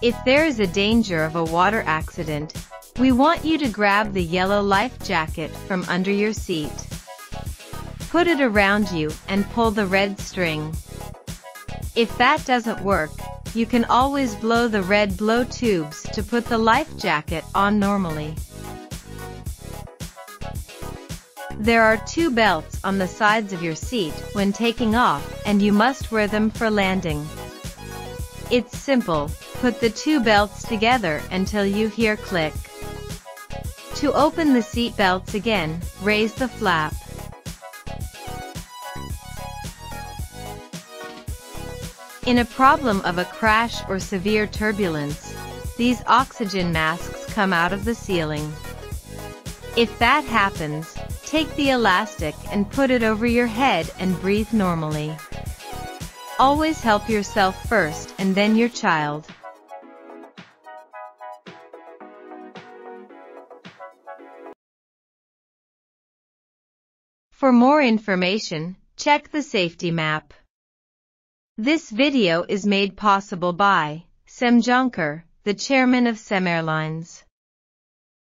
If there is a danger of a water accident, we want you to grab the yellow life jacket from under your seat. Put it around you and pull the red string. If that doesn't work, you can always blow the red blow tubes to put the life jacket on normally. There are two belts on the sides of your seat when taking off and you must wear them for landing. It's simple, put the two belts together until you hear click. To open the seat belts again, raise the flap. In a problem of a crash or severe turbulence, these oxygen masks come out of the ceiling. If that happens, take the elastic and put it over your head and breathe normally. Always help yourself first and then your child. For more information, check the safety map. This video is made possible by Sem Jonker, the chairman of Sem Airlines.